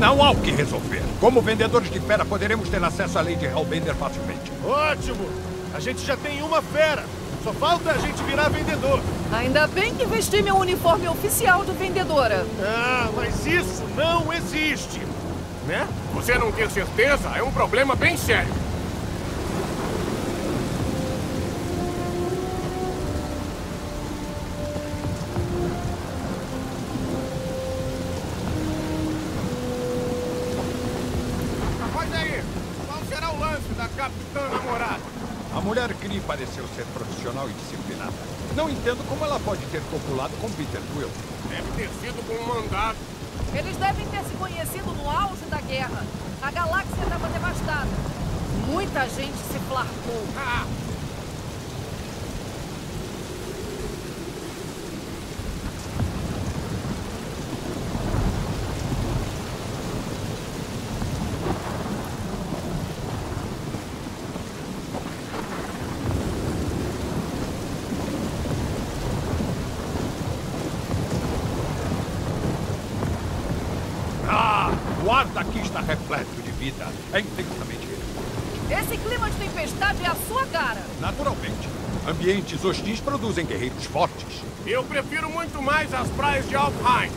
Não há o que resolver. Como vendedores de fera, poderemos ter acesso à lei de Hellbender facilmente. Ótimo! A gente já tem uma fera. Só falta a gente virar vendedor. Ainda bem que vesti meu uniforme oficial de vendedora. Ah, mas isso não existe. Né? Você não ter certeza é um problema bem sério. Lance da capitã namorada? A mulher Cree pareceu ser profissional e disciplinada. Não entendo como ela pode ter copulado com Peter Quill. Deve ter sido com um mandado. Eles devem ter se conhecido no auge da guerra. A galáxia estava devastada. Muita gente se flarcou. Ah, Ah, o ar daqui está repleto de vida. É intensamente Esse clima de tempestade é a sua cara. Naturalmente. Ambientes hostis produzem guerreiros fortes. eu prefiro muito mais as praias de Alfheim.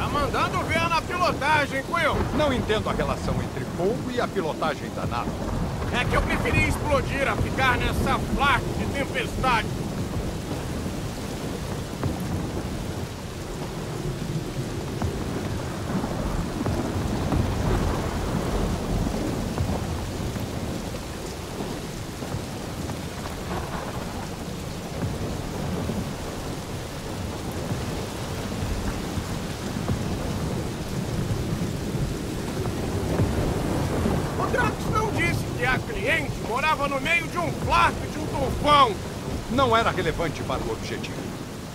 Tá mandando ver na pilotagem, Quill. Não entendo a relação entre fogo e a pilotagem da nave. É que eu preferia explodir a ficar nessa flaque de tempestade. O Drax não disse que a morava no meio de um flaque de um tufão. Não era relevante para o objetivo.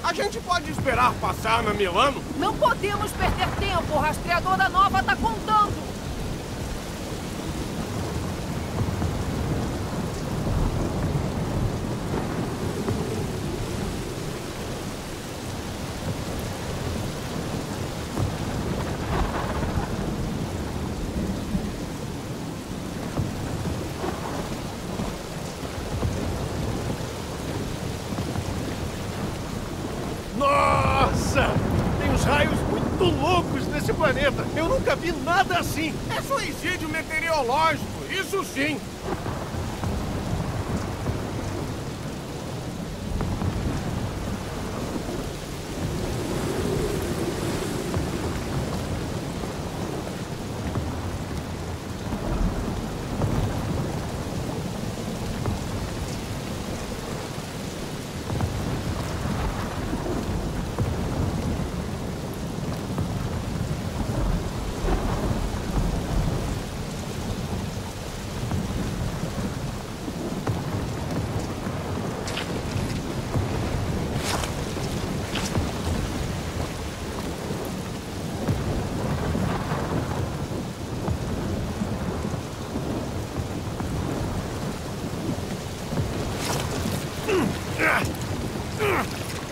A gente pode esperar passar na Milano? Não podemos perder tempo. O rastreador da nova tá contando. Nossa! Tem uns raios muito loucos nesse planeta. Eu nunca vi nada assim. É suicídio meteorológico, isso sim.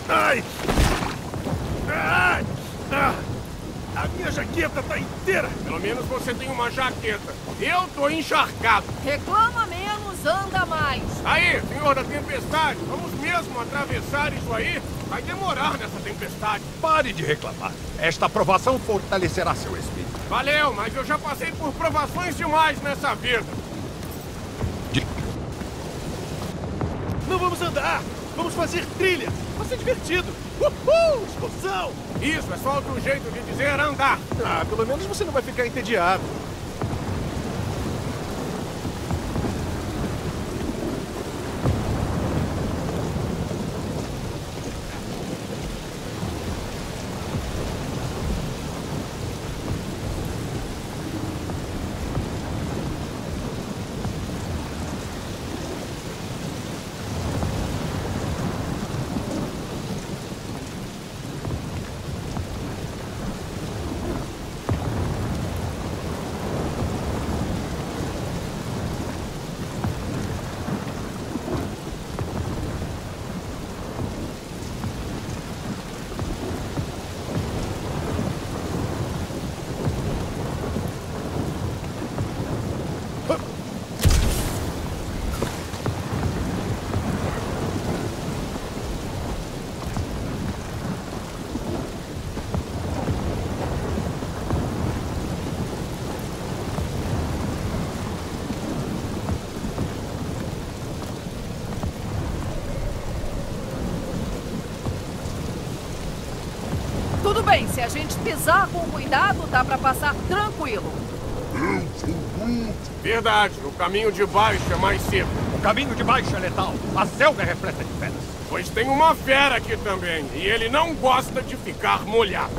Ai! Ai! Ah! A minha jaqueta tá inteira. Pelo menos você tem uma jaqueta. Eu tô encharcado. Reclama menos, anda mais. Aí, senhor da tempestade, vamos mesmo atravessar isso aí? Vai demorar nessa tempestade. Pare de reclamar. Esta aprovação fortalecerá seu espírito. Valeu, mas eu já passei por provações demais nessa vida. Não vamos andar. Vamos fazer trilha. Vai ser divertido. Uhul! Explosão! Isso é só outro jeito de dizer andar. Ah, pelo menos você não vai ficar entediado. Pisar com cuidado, dá pra passar tranquilo. Verdade, o caminho de baixo é mais seco. O caminho de baixo é letal. A selva é repleta de feras. Pois tem uma fera aqui também, e ele não gosta de ficar molhado.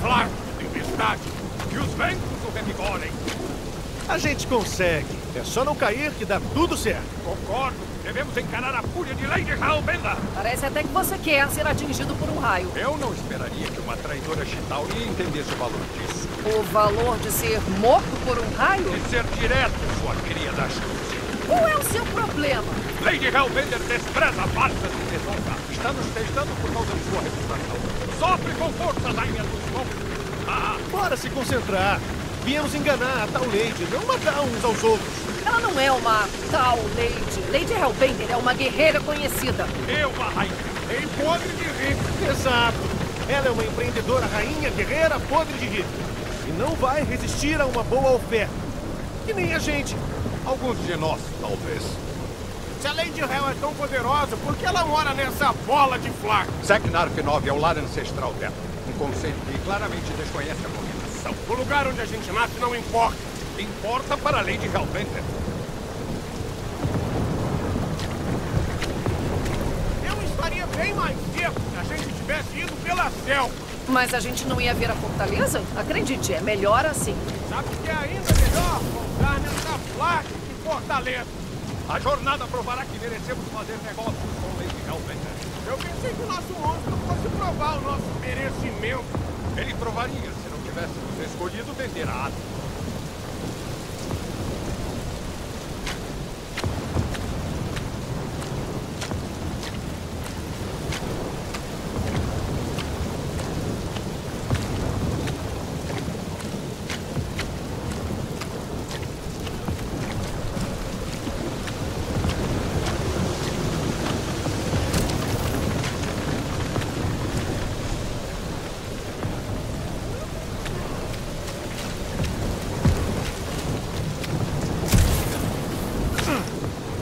Flash de tempestade. E os ventos o revigorem. A gente consegue. É só não cair que dá tudo certo. Concordo. Devemos encarar a fúria de Lady Hellbender. Parece até que você quer ser atingido por um raio. Eu não esperaria que uma traidora Chitauri entendesse o valor disso. O valor de ser morto por um raio? De ser direto, sua cria da astúcia. Qual é o seu problema? Lady Hellbender despreza a farsa de desonra. Está nos testando por causa de sua reputação. Sofre com força, Rainha dos Monstros. Ah, Bora se concentrar. Viemos enganar a tal Lady, não matar uns aos outros. Ela não é uma tal Lady. Lady Hellbender é uma guerreira conhecida. eu, a rainha. Em podre de rico. Exato. Ela é uma empreendedora rainha guerreira podre de rica. E não vai resistir a uma boa oferta. Que nem a gente. Alguns de nós, talvez. Se a Lady Hell é tão poderosa, por que ela mora nessa bola de flaca? Seknarf 9 é o lar ancestral dela. Um conceito que claramente desconhece a O lugar onde a gente nasce não importa. Importa para a Lady Hellbender. Eu estaria bem mais seco se a gente tivesse ido pela selva. Mas a gente não ia ver a fortaleza? Acredite, é melhor assim. Sabe que é ainda melhor voltar nessa placa que fortaleza. A jornada provará que merecemos fazer negócios com Lady Hellbender. Eu pensei que o nosso monstro fosse provar o nosso merecimento. Ele provaria se não tivéssemos escolhido vender a arma.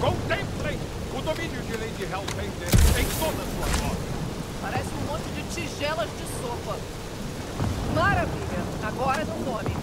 Contemplem o domínio de Lady Hellbender em toda a sua glória. Parece um monte de tigelas de sopa. Maravilha. Agora não come.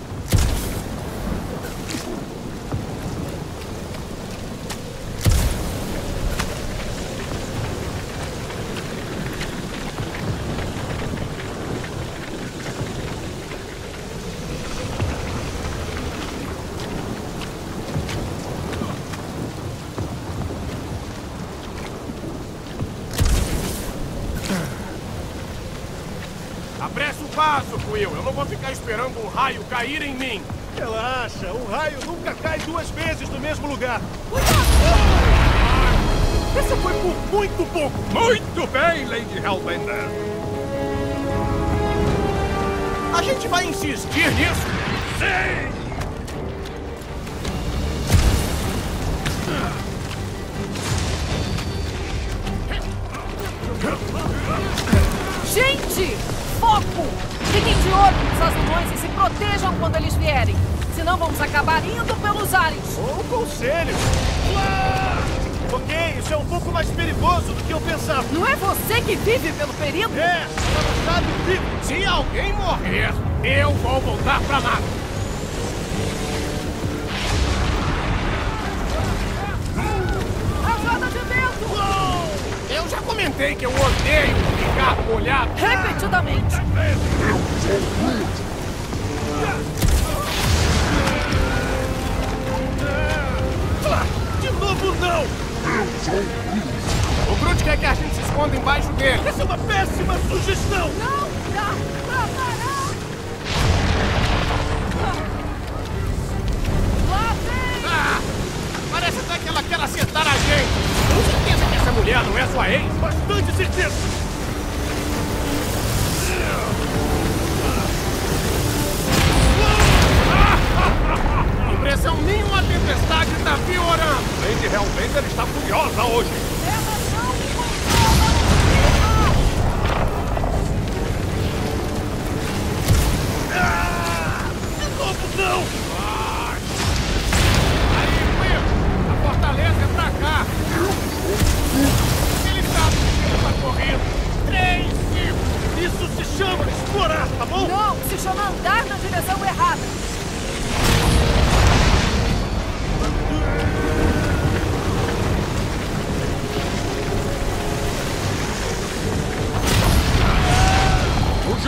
Apressa o passo, Quill. Eu não vou ficar esperando o raio cair em mim. Relaxa, um raio nunca cai duas vezes no mesmo lugar. Esse foi por muito pouco. Muito bem, Lady Hellbender. A gente vai insistir nisso? Sim! Gente! Foco! Fiquem de olho nos azunões e se protejam quando eles vierem. Senão vamos acabar indo pelos ares. Bom conselho. Ok, isso é um pouco mais perigoso do que eu pensava. Não é você que vive pelo perigo? É, ela sabe vivo. Se alguém morrer, eu vou voltar pra nada. Comentei que eu odeio ficar molhado. Repetidamente. De novo, não! O Groot quer que a gente se esconda embaixo dele. Essa é uma péssima sugestão! Não dá pra parar! Lá vem! Ah, parece até que ela quer acertar a gente. Mulher não é sua ex. Bastante certeza! Impressão nenhuma, a tempestade tá piorando. Lady Hellbender está furiosa hoje.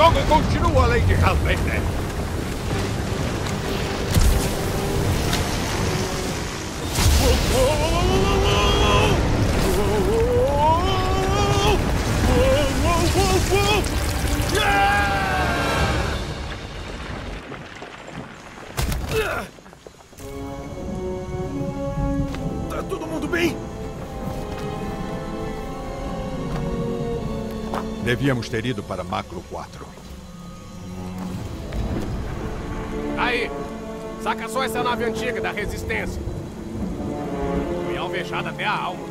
Jogo continua, Lady Hellbender. Tá todo mundo bem? Devíamos ter ido para Macro 4. Aí, saca só essa nave antiga da Resistência. Fui alvejada até a alma.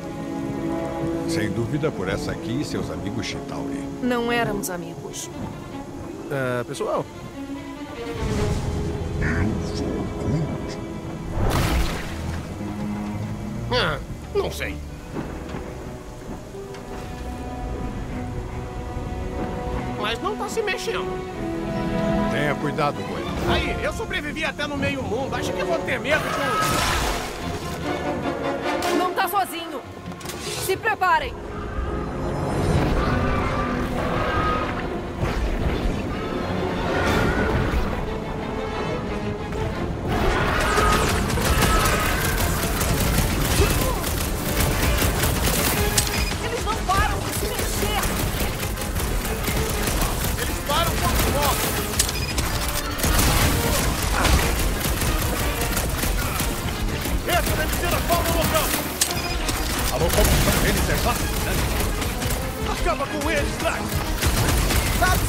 Sem dúvida por essa aqui e seus amigos Chitauri. Não éramos amigos. Ah, pessoal, Ah, não sei. Mas não tá se mexendo. Tenha cuidado com. Aí, eu sobrevivi até no meio mundo. Acho que vou ter medo de um... Não tá sozinho. Se preparem.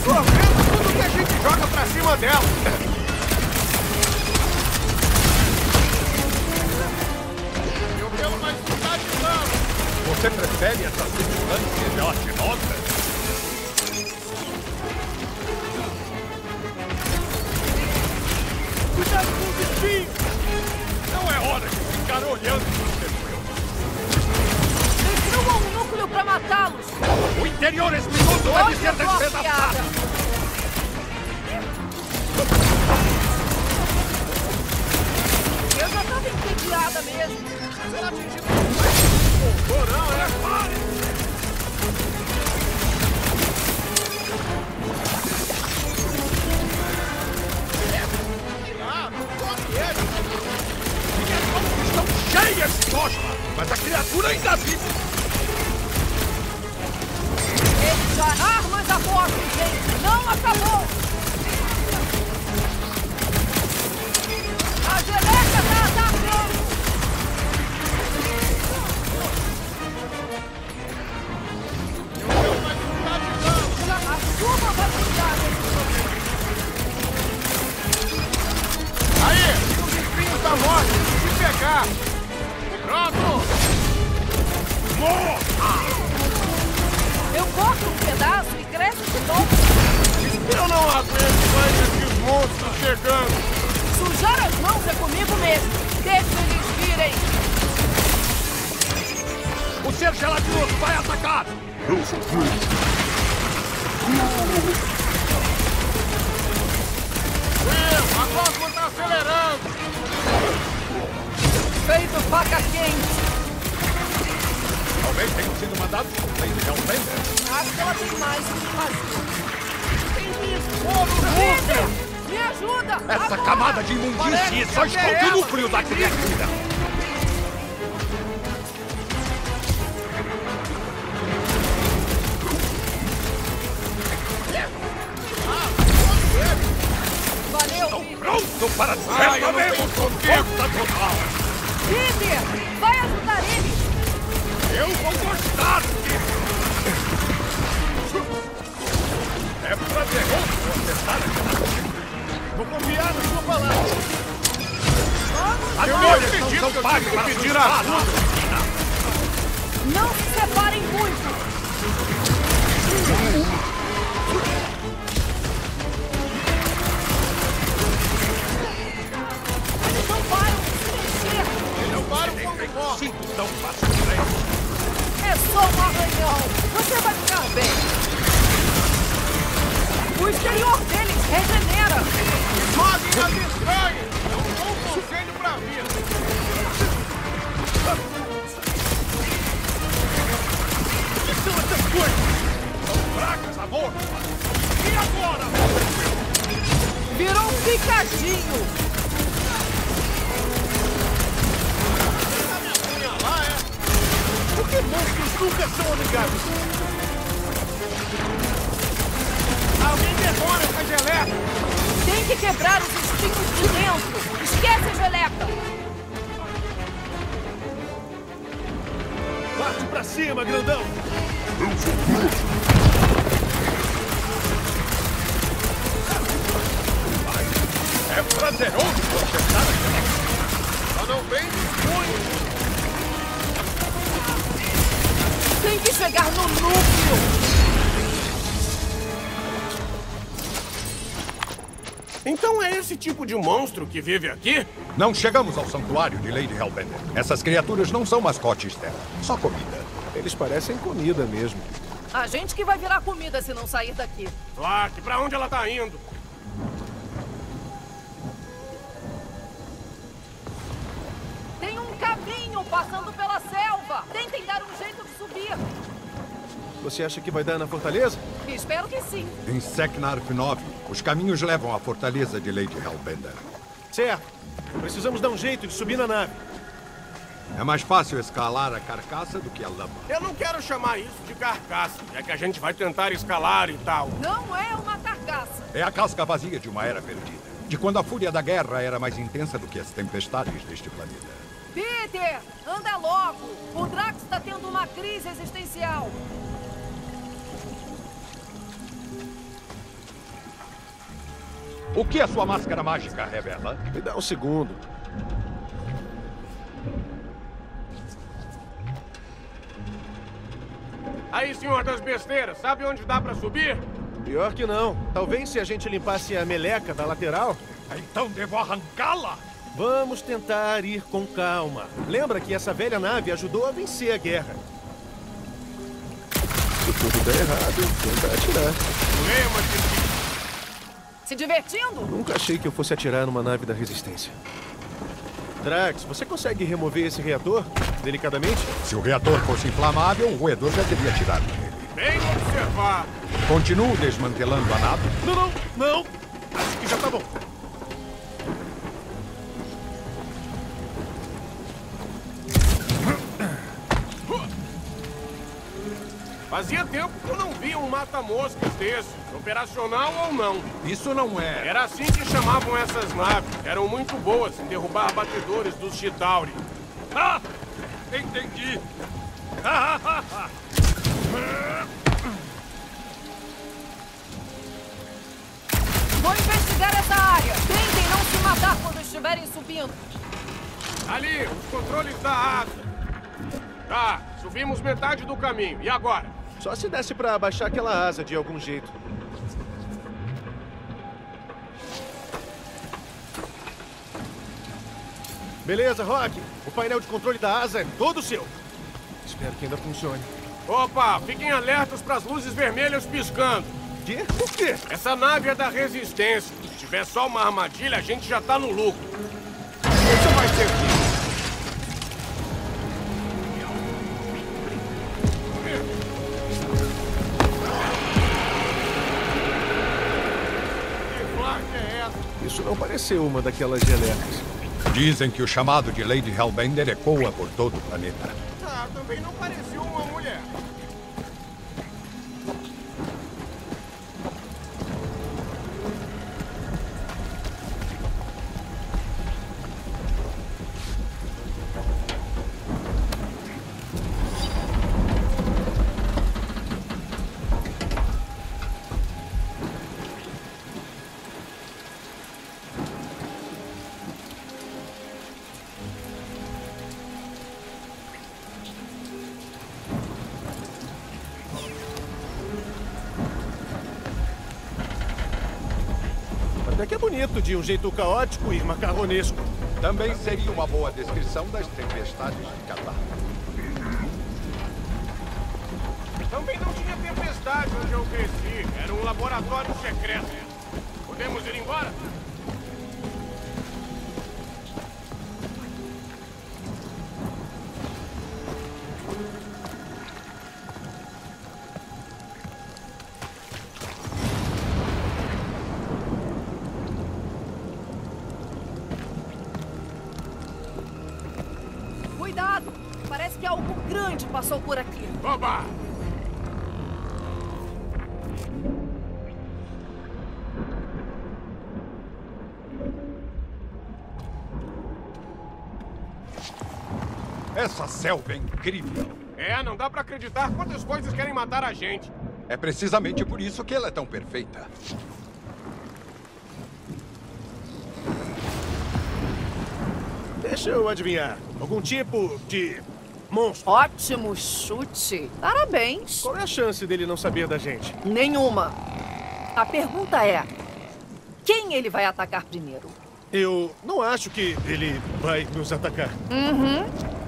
Absorvendo tudo que a gente joga pra cima dela. Eu quero mais cidade não. Você prefere essas substâncias gelatinosas? Cuidado com os espinhos. Não é hora de ficar olhando o pra matá-los. O interior espinhoso deve ser despedaçado. Eu já tava entediada mesmo. Será atingido por um não, é? Pare! Estão cheias de gosma, mas a criatura ainda vive. Já armas a morte, gente. Não acabou. A geleca tá atacando. A chuva vai. Aí, os espinhos da morte, se pegar! Pronto! Eu corto um pedaço e cresce de novo. Eu não aguento mais esses monstros chegando! Sujar as mãos é comigo mesmo. Deixa eles virem. O ser gelatinoso vai atacar. Will, a Cosmo tá acelerando! Feito faca quente. Talvez tenham sido mandados por Lady Hellbender. Acho que ela tem mais o que fazer. Tem esforço Peter, me ajuda. Essa agora. camada de imundície só esconde o núcleo da criatura. Valeu, Estou pronto para Ah, eu não despertar tenho com força total. Ele. Eu vou gostar disso. É prazeroso acertar a gelatina. Vou confiar na sua palavra. As Eu não são que para pedir ajuda. Não se separem muito. Eles não param de se mexer. Eu paro quando morre! Sinto tão facilmente é só um arranhão! Você vai ficar bem! O exterior deles regenera! Jovem abstrai! É um bom conselho pra vida! que são essas coisas? São fracas, amor! E agora? Virou um picadinho! Monstros nunca são amigáveis? Alguém detona essa geleca! Tem que quebrar os espinhos de dentro! Esquece a geleca! Parte pra cima, grandão! é é esse tipo de monstro que vive aqui? Não chegamos ao santuário de Lady Hellbender. Essas criaturas não são mascotes dela, só comida. Eles parecem comida mesmo. A gente que vai virar comida se não sair daqui. Clark, pra onde ela tá indo? Tem um caminho passando pela selva! Tentem dar um jeito de subir! Você acha que vai dar na fortaleza? Espero que sim. Em Seknarf 9, os caminhos levam à fortaleza de Lady Hellbender. Certo. Precisamos dar um jeito de subir na nave. É mais fácil escalar a carcaça do que a lama. Eu não quero chamar isso de carcaça, é que a gente vai tentar escalar e tal. Não é uma carcaça. É a casca vazia de uma era perdida. De quando a fúria da guerra era mais intensa do que as tempestades deste planeta. Peter, anda logo! O Drax está tendo uma crise existencial. O que a sua máscara mágica revela? Me dá um segundo. Aí, senhor das besteiras, sabe onde dá pra subir? Pior que não. Talvez se a gente limpasse a meleca da lateral. Então devo arrancá-la? Vamos tentar ir com calma. Lembra que essa velha nave ajudou a vencer a guerra. Se tudo der errado, tenta atirar. Lema de Se divertindo? Nunca achei que eu fosse atirar numa nave da Resistência. Drax, você consegue remover esse reator? Delicadamente? Se o reator fosse inflamável, o roedor já teria tirado nele. bem observado. Continuo desmantelando a nave. Não, não, não! Acho que já tá bom. Fazia tempo que eu não via um mata-moscas desse, operacional ou não. Isso não é. Era assim que chamavam essas naves. Eram muito boas em derrubar batedores dos Chitauri. Ah! Entendi. Vou investigar essa área. Tentem não se matar quando estiverem subindo. Ali, os controles da asa. Tá, subimos metade do caminho. E agora? Só se desse pra abaixar aquela asa de algum jeito. Beleza, Rock. O painel de controle da asa é todo seu. Espero que ainda funcione. Opa, fiquem alertas para as luzes vermelhas piscando. Quê? Por quê? Essa nave é da resistência. Se tiver só uma armadilha, a gente já tá no lucro. Isso vai ser Isso não pareceu uma daquelas gelecas. Dizem que o chamado de Lady Hellbender ecoa por todo o planeta. Ah, também não parecia uma mulher. De um jeito caótico e macarronesco. Também seria uma boa descrição das tempestades de Catar. Também não tinha tempestade onde eu cresci. Era um laboratório secreto. Podemos ir embora? Selva é incrível. É, não dá pra acreditar quantas coisas querem matar a gente. É precisamente por isso que ela é tão perfeita. Deixa eu adivinhar. Algum tipo de monstro. Ótimo chute. Parabéns. Qual é a chance dele não saber da gente? Nenhuma. A pergunta é: quem ele vai atacar primeiro? Eu não acho que ele vai nos atacar. Uhum.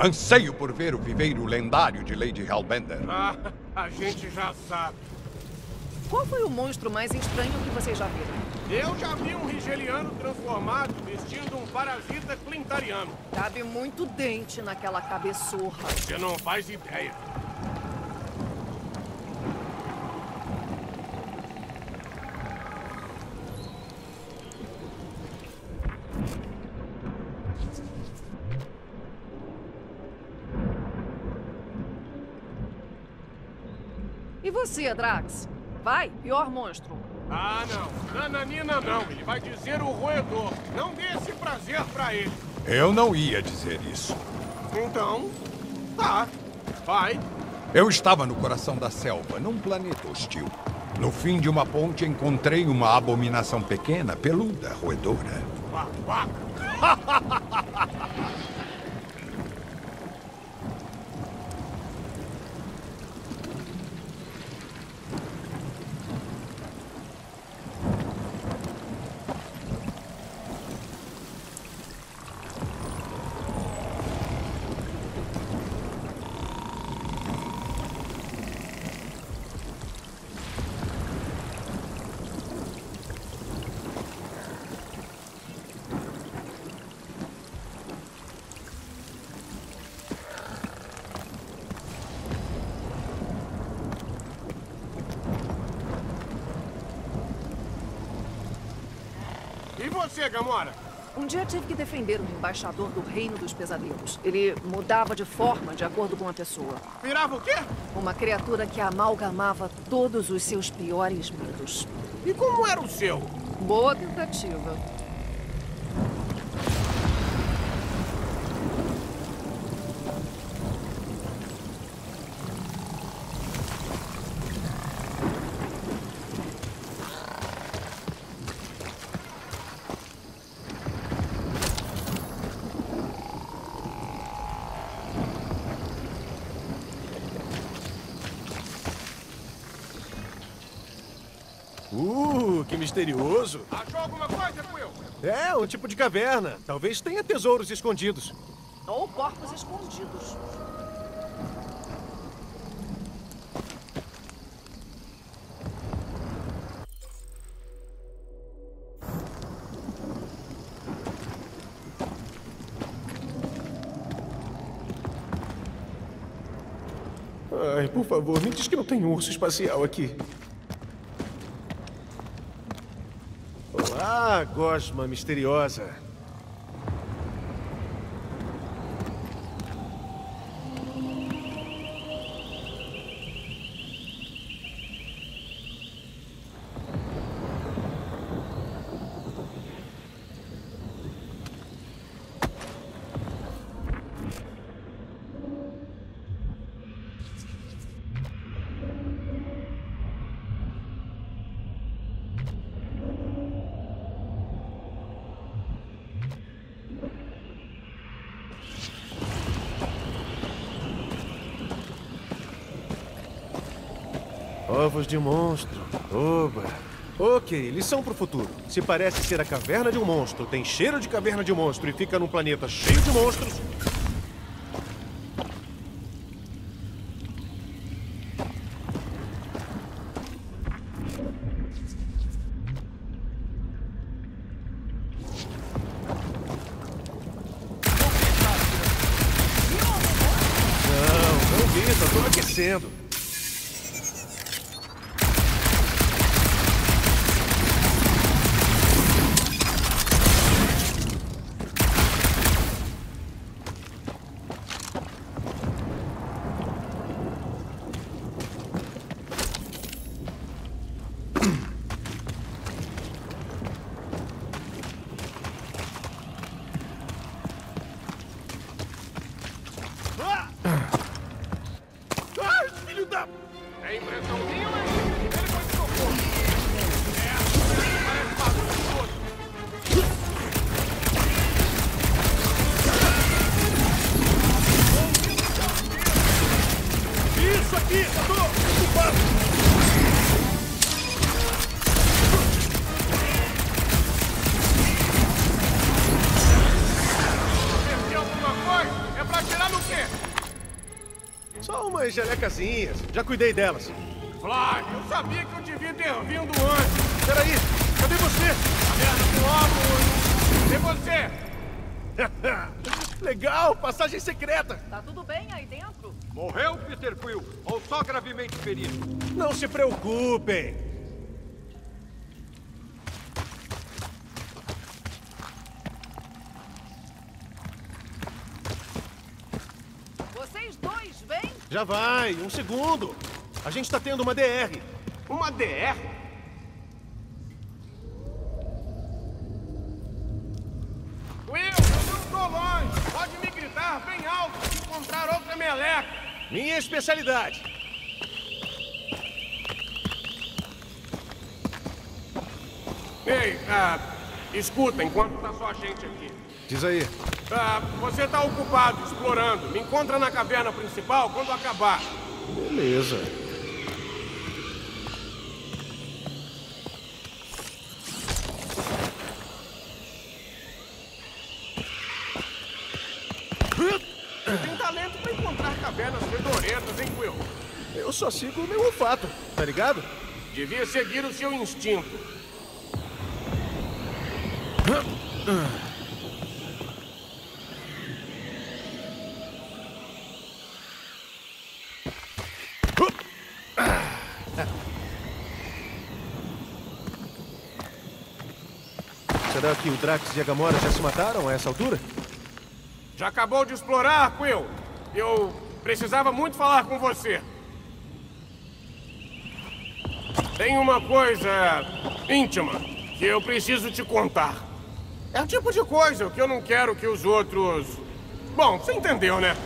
Anseio por ver o viveiro lendário de Lady Hellbender. Ah, a gente já sabe. Qual foi o monstro mais estranho que vocês já viram? Eu já vi um rigeliano transformado vestindo um parasita clintariano. Cabe muito dente naquela cabeçorra. Você não faz ideia. Você, Drax? Vai, pior monstro. Ah, não. Nananina não. Ele vai dizer o roedor. Não dê esse prazer pra ele. Eu não ia dizer isso. Então, tá. Vai. Eu estava no coração da selva, num planeta hostil. No fim de uma ponte encontrei uma abominação pequena, peluda, roedora. você, Gamora? Um dia tive que defender um embaixador do Reino dos Pesadelos. Ele mudava de forma de acordo com a pessoa. Virava o quê? Uma criatura que amalgamava todos os seus piores medos. E como era o seu? Boa tentativa. Uh, que misterioso. Achou alguma coisa, Quill? É, um tipo de caverna. Talvez tenha tesouros escondidos. Ou corpos escondidos. Ai, por favor, me diz que não tem urso espacial aqui. Gosma misteriosa. Ovos de monstro. Oba. Ok, lição pro futuro. Se parece ser a caverna de um monstro, tem cheiro de caverna de monstro e fica num planeta cheio de monstros. Só umas gelecazinhas. Já cuidei delas. Flávio, eu sabia que eu devia ter vindo antes. Peraí, cadê você? Do óculos. E você? Legal, passagem secreta. Tá tudo bem aí dentro? Morreu Peter Quill ou só gravemente ferido? Não se preocupem. Já vai, um segundo. A gente tá tendo uma DR. Uma DR? Will, eu não tô longe. Pode me gritar bem alto se encontrar outra meleca. Minha especialidade. Ei, ah, escuta, enquanto tá só a gente aqui. Diz aí. Ah, você tá ocupado, explorando. Me encontra na caverna principal quando acabar. Beleza. Tem talento pra encontrar cavernas fedorentas, hein, Quill? Eu só sigo o meu olfato, tá ligado? Devia seguir o seu instinto. Será que o Drax e a Gamora já se mataram a essa altura? Já acabou de explorar, Quill? Eu precisava muito falar com você. Tem uma coisa íntima que eu preciso te contar. É o tipo de coisa que eu não quero que os outros. Bom, você entendeu, né?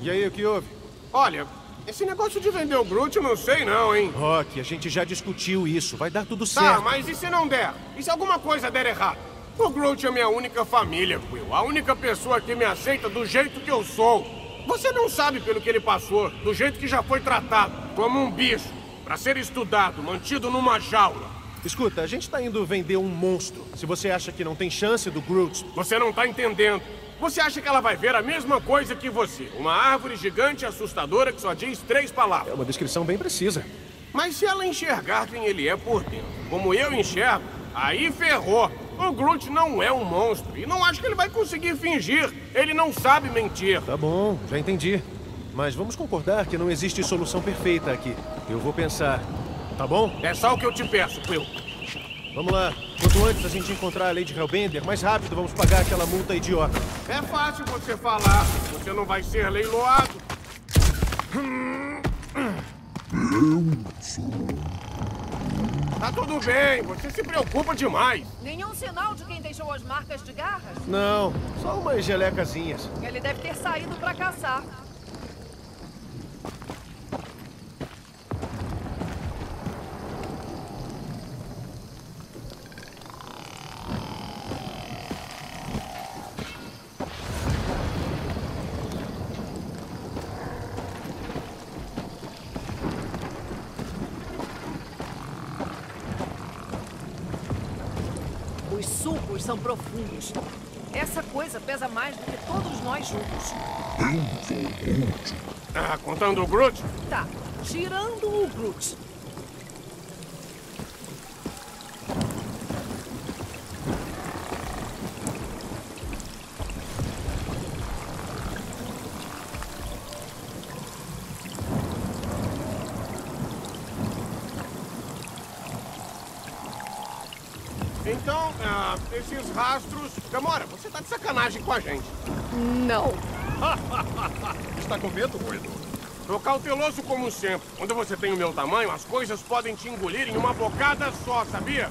E aí, o que houve? Olha, esse negócio de vender o Groot eu não sei não, hein? Rock, a gente já discutiu isso. Vai dar tudo Tá, certo. mas e se não der? E se alguma coisa der errado? O Groot é minha única família, Quill. A única pessoa que me aceita do jeito que eu sou. Você não sabe pelo que ele passou, do jeito que já foi tratado, como um bicho, para ser estudado, mantido numa jaula. Escuta, a gente tá indo vender um monstro. Se você acha que não tem chance do Groot, Você não tá entendendo. Você acha que ela vai ver a mesma coisa que você? Uma árvore gigante assustadora que só diz três é palavras. uma descrição bem precisa. Mas se ela enxergar quem ele é por dentro, como eu enxergo, aí ferrou. O Groot não é um monstro e não acho que ele vai conseguir fingir. Ele não sabe mentir. Tá bom, já entendi. Mas vamos concordar que não existe solução perfeita aqui. Eu vou pensar. Tá bom? É só o que eu te peço, Quill. Vamos lá. Quanto antes a gente encontrar a Lady Hellbender, mais rápido vamos pagar aquela multa idiota. É fácil você falar. Você não vai ser leiloado. Tá tudo bem, você se preocupa demais. Nenhum sinal de quem deixou as marcas de garras? Não, só umas gelecazinhas. Ele deve ter saído pra caçar. São profundos. Essa coisa pesa mais do que todos nós juntos. Ah, contando o Groot? Tá, tirando o Groot. Gamora, você tá de sacanagem com a gente. Não. Está com medo, Ruido? Tô cauteloso como sempre. Quando você tem o meu tamanho, as coisas podem te engolir em uma bocada só, sabia?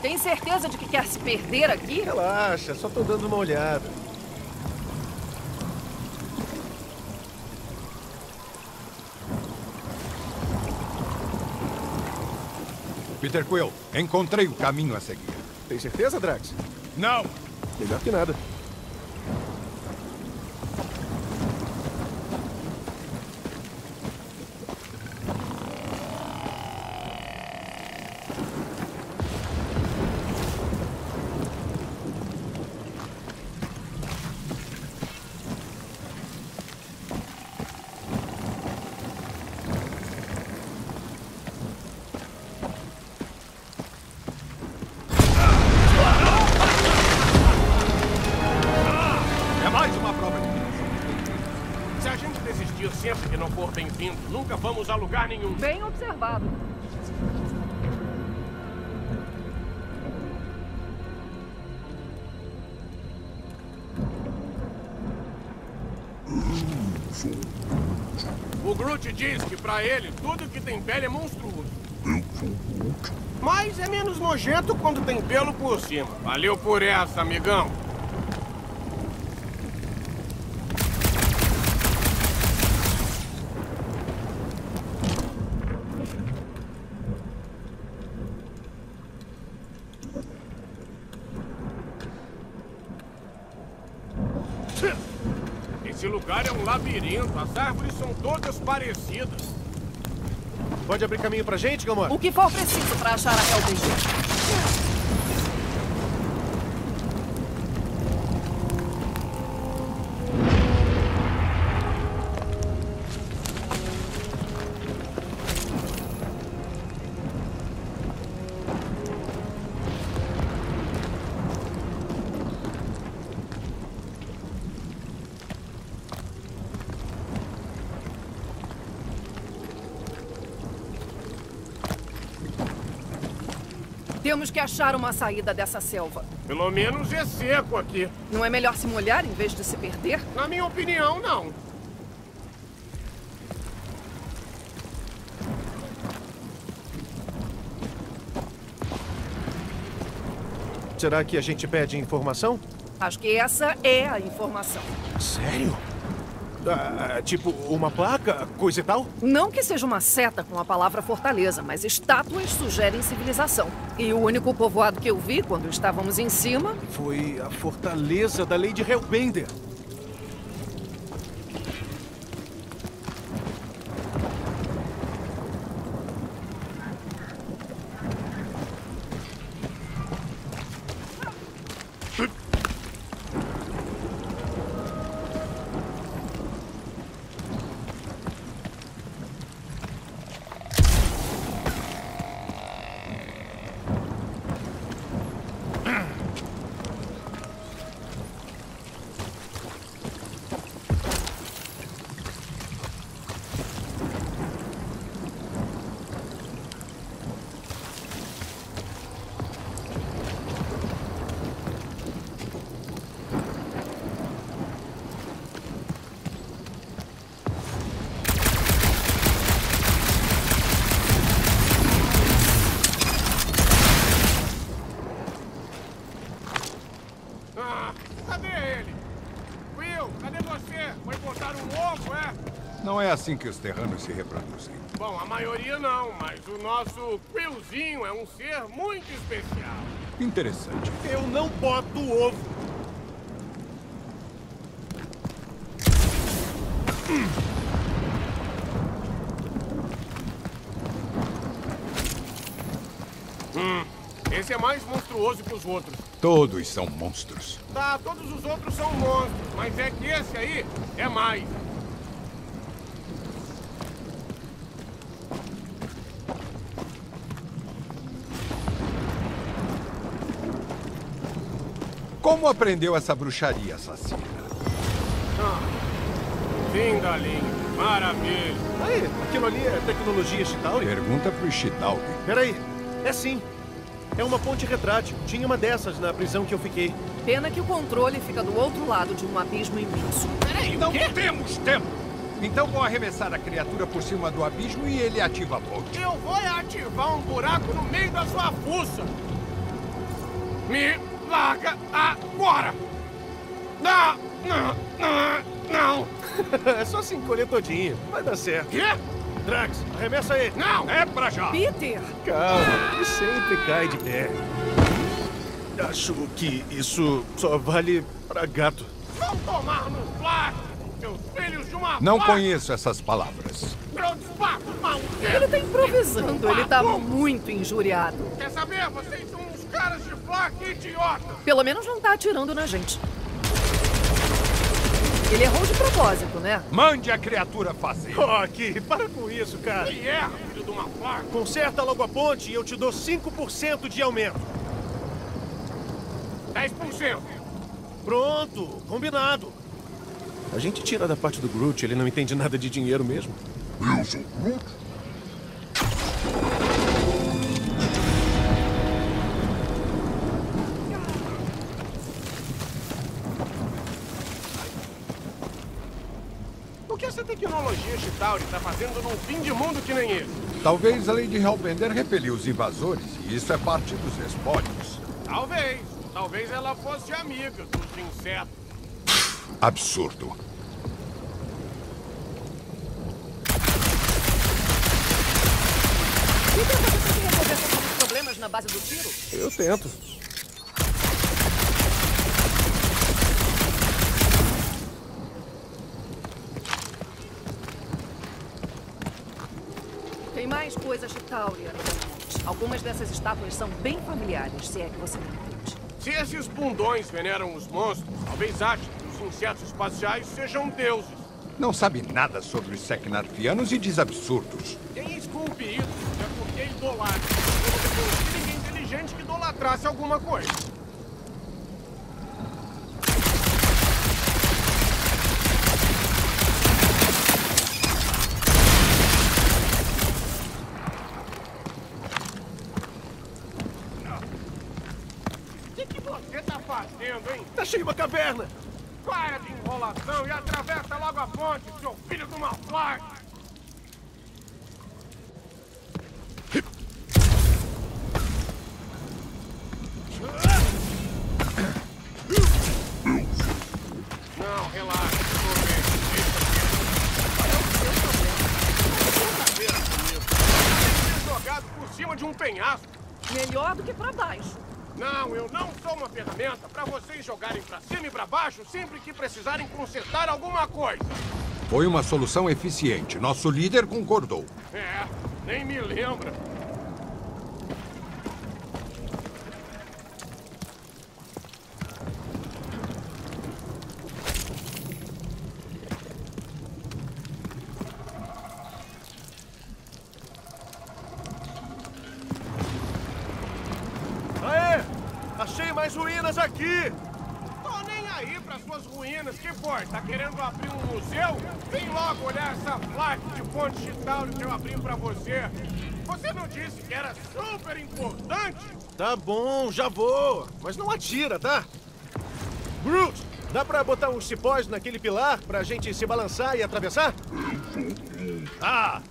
Tem certeza de perder aqui? Relaxa, só tô dando uma olhada. Peter Quill, encontrei o caminho a seguir. Tem certeza, Drax? Não! Melhor que nada. Nunca vamos a lugar nenhum. Bem observado. O Groot diz que pra ele, tudo que tem pele é monstruoso. Mas é menos nojento quando tem pelo por cima. Valeu por essa, amigão. Esse lugar é um labirinto. As árvores são todas parecidas. Pode abrir caminho pra gente, Gamora? O que for preciso para achar a Hellbender. Temos que achar uma saída dessa selva. Pelo menos é seco aqui. Não é melhor se molhar em vez de se perder? Na minha opinião, não. Será que a gente pede informação? Acho que essa é a informação. Sério? Ah, tipo, uma placa, coisa e tal? Não que seja uma seta com a palavra fortaleza, mas estátuas sugerem civilização. E o único povoado que eu vi quando estávamos em cima Foi a fortaleza da Lady Hellbender. Assim que os terranos se reproduzem. Bom, a maioria não, mas o nosso Quillzinho é um ser muito especial. Interessante. Eu não boto ovo. Esse é mais monstruoso que os outros. Todos são monstros. Tá, todos os outros são monstros, mas é que esse aí é mais. Como aprendeu essa bruxaria assassina? Fim da linha. Maravilha. Aí, aquilo ali é tecnologia Chitauri? Pergunta pro Chidalgo. Peraí, é sim. É uma ponte retrátil. Tinha uma dessas na prisão que eu fiquei. Pena que o controle fica do outro lado de um abismo imenso. Peraí, Não o quê? temos tempo! Então vou arremessar a criatura por cima do abismo e ele ativa a ponte. Eu vou ativar um buraco no meio da sua fuça. Me larga agora! Não, não, não, não! é só se encolher todinho. Vai dar certo. Quê? Drax, arremessa aí. Não! É pra já! Peter! Calma, ele sempre cai de pé. Acho que isso só vale pra gato. Vão tomar no flaco, seus filhos de uma Não vaca! conheço essas palavras. Ele tá improvisando, ele tá muito injuriado. Quer saber? Vocês são uns caras flaco idiota! Pelo menos não tá atirando na gente. Ele errou de propósito, né? Mande a criatura fazer. Rock, para com isso, cara. E erra, filho de uma flaca! Conserta logo a ponte e eu te dou 5% de aumento. 10%! Pronto, combinado. A gente tira da parte do Groot, ele não entende nada de dinheiro mesmo. O que essa tecnologia Chitauri tá fazendo num fim de mundo que nem esse? Talvez a lei de Hellbender repeliu os invasores, e isso é parte dos espólios. Talvez. Talvez ela fosse amiga dos insetos. Absurdo. Você tem que resolver todos os problemas na base do tiro? Eu tento. Tem de Tauria. Algumas dessas estátuas são bem familiares, se é que você me entende. Se esses bundões veneram os monstros, talvez achem que os insetos espaciais sejam deuses. Não sabe nada sobre os Secnarfianos e diz absurdos. Quem esculpe isso é porque idolatra. Eu não ninguém inteligente que idolatrasse alguma coisa. O que, que você tá fazendo, hein? Tá caverna. Para de enrolação e atravessa logo a ponte, seu filho do malfly! Não, sou uma ferramenta para vocês jogarem pra cima e pra baixo sempre que precisarem consertar alguma coisa. Foi uma solução eficiente. Nosso líder concordou. É, nem me lembra. Aê! Achei mais ruínas aqui! Tô nem aí pras suas ruínas. Que foi? Tá querendo abrir um museu? Vem logo olhar essa placa de ponte de Tauro que eu abri pra você. Você não disse que era super importante? Tá bom, já vou. Mas não atira, tá? Groot, dá pra botar uns cipós naquele pilar pra gente se balançar e atravessar? Ah!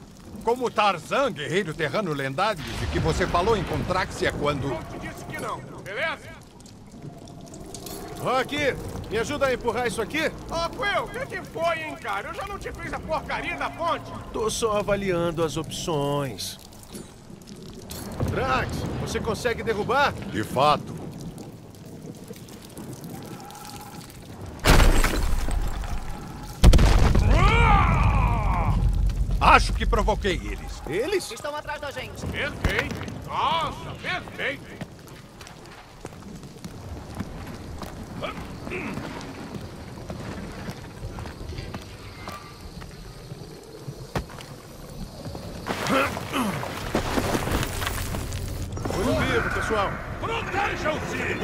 Como Tarzan, guerreiro terrano lendário, de que você falou em Contraxia quando... Eu te disse que não, beleza? Rock, me ajuda a empurrar isso aqui? Ô, Quill, o que, que foi, hein, cara? Eu já não te fiz a porcaria da ponte. Tô só avaliando as opções. Drax, você consegue derrubar? De fato. Acho que provoquei eles. Eles? Estão atrás da gente. Perfeito. Nossa, perfeito. Vivo, pessoal. Protejam-se!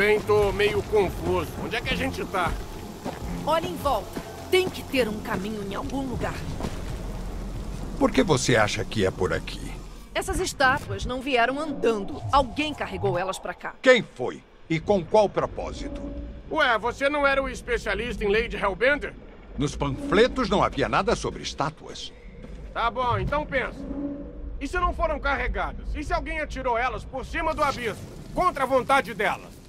também tô meio confuso. Onde é que a gente tá? Olha em volta. Tem que ter um caminho em algum lugar. Por que você acha que é por aqui? Essas estátuas não vieram andando. Alguém carregou elas para cá. Quem foi? E com qual propósito? Ué, você não era o especialista em Lady Hellbender? Nos panfletos não havia nada sobre estátuas. Tá bom, então pensa. E se não foram carregadas? E se alguém atirou elas por cima do abismo? Contra a vontade delas?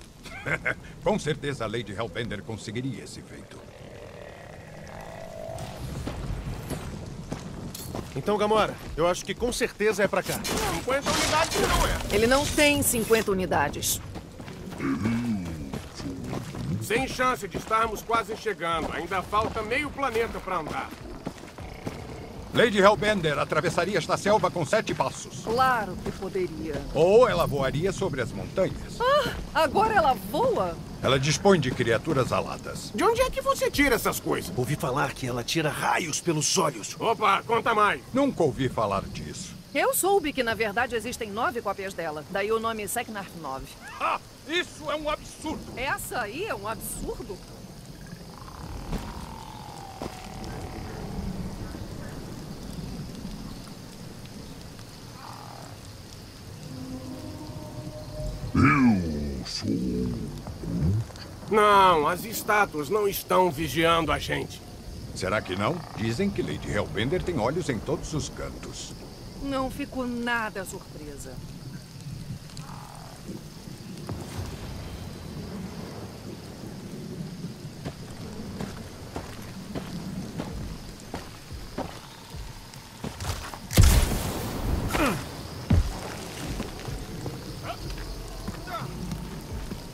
Com certeza a Lady Hellbender conseguiria esse feito. Então, Gamora, eu acho que com certeza é pra cá. 50 unidades não é. Ele não tem 50 unidades. Sem chance de estarmos quase chegando. Ainda falta meio planeta pra andar. Lady Hellbender atravessaria esta selva com sete passos. Claro que poderia. Ou ela voaria sobre as montanhas. Ah, agora ela voa? Ela dispõe de criaturas aladas. De onde é que você tira essas coisas? Ouvi falar que ela tira raios pelos olhos. Opa, conta mais. Nunca ouvi falar disso. Eu soube que, na verdade, existem nove cópias dela. Daí o nome Seknarf 9. Ah, isso é um absurdo. Essa aí é um absurdo? Não, as estátuas não estão vigiando a gente. Será que não? Dizem que Lady Hellbender tem olhos em todos os cantos. Não fico nada surpresa.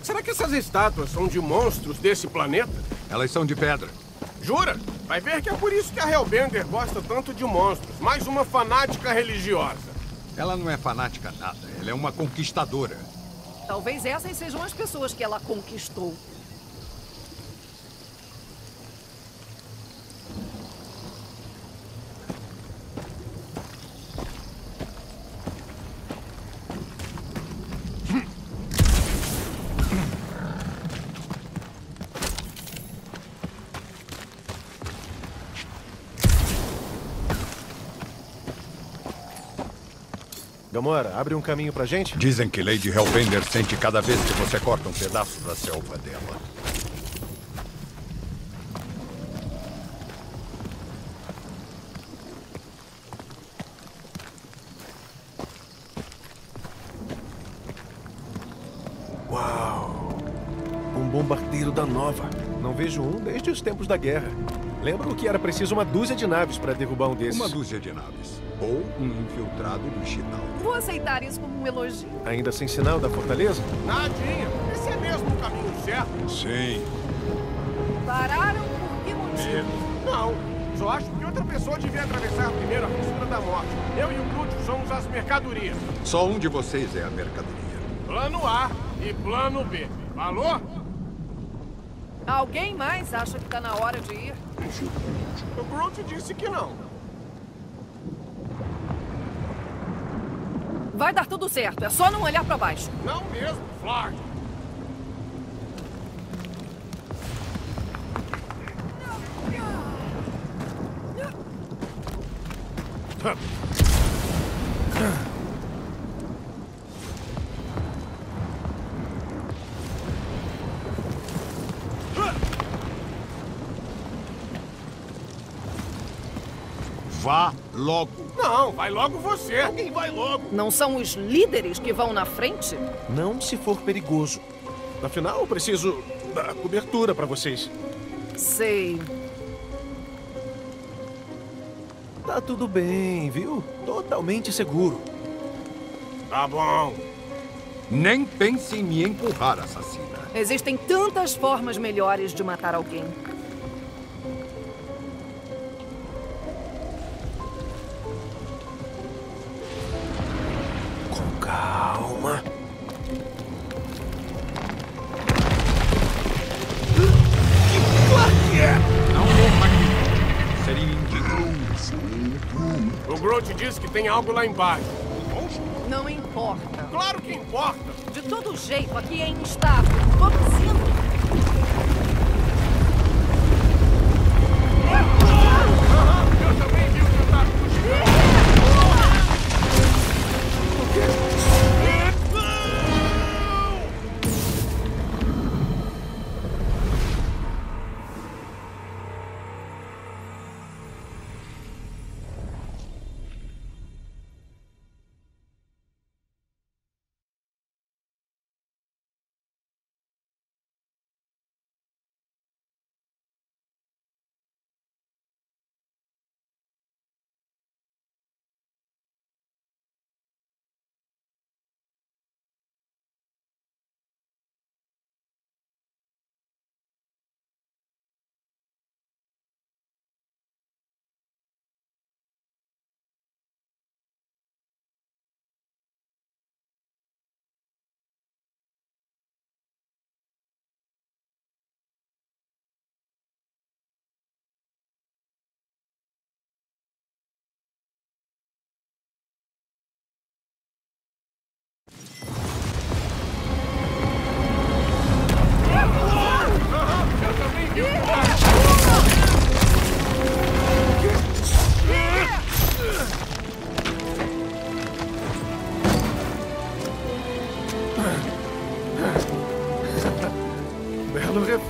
Será que essas estátuas são de monstros desse planeta? Elas são de pedra. Jura? Vai ver que é por isso que a Hellbender gosta tanto de monstros. Mais uma fanática religiosa. Ela não é fanática nada. Ela é uma conquistadora. Talvez essas sejam as pessoas que ela conquistou. Gamora, abre um caminho pra gente? Dizem que Lady Hellbender sente cada vez que você corta um pedaço da selva dela. Uau! Um bombardeiro da Nova. Não vejo um desde os tempos da guerra. Lembro que era preciso uma dúzia de naves para derrubar um desses. Uma dúzia de naves. Ou um infiltrado do Chitauri. Vou aceitar isso como um elogio. Ainda sem sinal da fortaleza? Nadinha, esse é mesmo o caminho certo? Sim. Pararam por que motivo? Não. Só acho que outra pessoa devia atravessar primeiro a fissura da morte. Eu e o Groot somos as mercadorias. Só um de vocês é a mercadoria. Plano A e plano B. Falou? Alguém mais acha que tá na hora de ir? O Groot disse que não. Vai dar tudo certo, é só não olhar pra baixo. Não mesmo, Flark. Vá logo. Não, vai logo você. Alguém vai logo. Não são os líderes que vão na frente? Não se for perigoso. Afinal, eu preciso da cobertura para vocês. Sei. Tá tudo bem, viu? Totalmente seguro. Tá bom. Nem pense em me empurrar, assassina. Existem tantas formas melhores de matar alguém. Tem algo lá embaixo. Não importa. Claro que importa. De todo jeito, aqui é instável.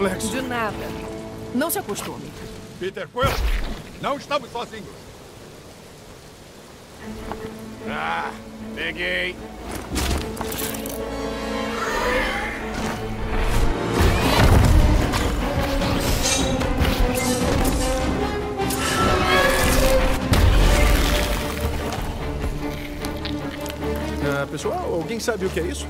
complexo. De nada. Não se acostume. Peter Quill, não estamos sozinhos. Ah, peguei. Ah, pessoal, alguém sabe o que é isso?